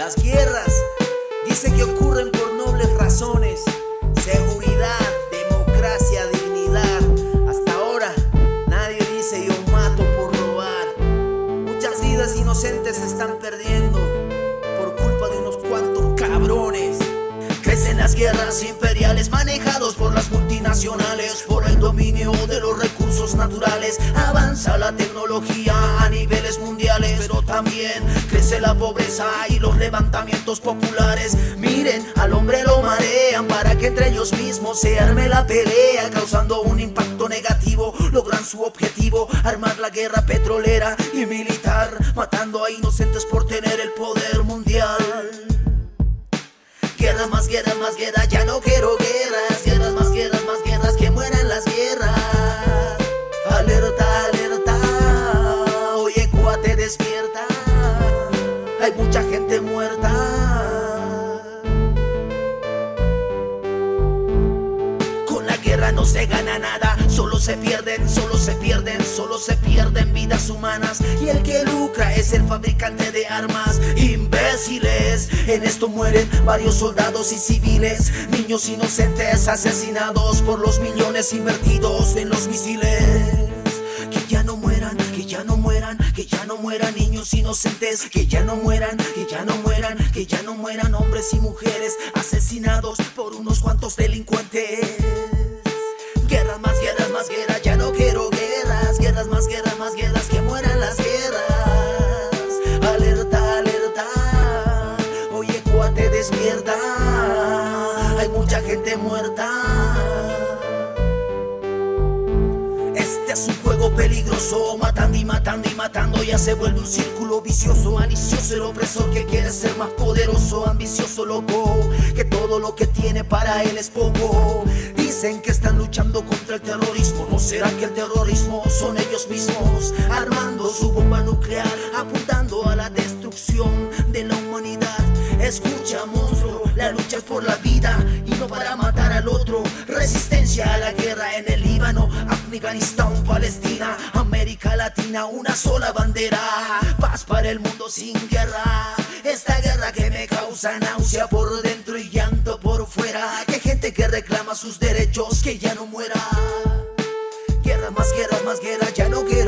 Las guerras dicen que ocurren por nobles razones. Seguridad, democracia, dignidad. Hasta ahora nadie dice yo mato por robar. Muchas vidas inocentes se están perdiendo por culpa de unos cuantos cabrones. Crecen las guerras imperiales manejados por las multinacionales, por el dominio de los recursos naturales. Avanza la tecnología a niveles mundiales, pero también la pobreza y los levantamientos populares. Miren, al hombre lo marean para que entre ellos mismos se arme la pelea, causando un impacto negativo. Logran su objetivo, armar la guerra petrolera y militar, matando a inocentes por tener el poder mundial. Guerras más guerras más guerras, ya no quiero guerras. No se gana nada, solo se pierden, solo se pierden, solo se pierden vidas humanas. Y el que lucra es el fabricante de armas. Imbéciles, en esto mueren varios soldados y civiles, niños inocentes asesinados por los millones invertidos en los misiles. Que ya no mueran, que ya no mueran, que ya no mueran niños inocentes, que ya no mueran, que ya no mueran, que ya no mueran hombres y mujeres asesinados por unos cuantos delincuentes. Cuate despierta, hay mucha gente muerta. Este es un juego peligroso, matando y matando y matando, ya se vuelve un círculo vicioso, malicioso el opresor que quiere ser más poderoso, ambicioso, loco, que todo lo que tiene para él es poco. Dicen que están luchando contra el terrorismo, ¿no será que el terrorismo son ellos mismos? Armando su bomba nuclear, apuntando a la destrucción. Escucha, monstruo, la lucha es por la vida y no para matar al otro. Resistencia a la guerra en el Líbano, Afganistán, Palestina, América Latina, una sola bandera. Paz para el mundo sin guerra. Esta guerra que me causa náusea por dentro y llanto por fuera. Que gente que reclama sus derechos, que ya no muera. Guerra más guerras más guerras, ya no guerra.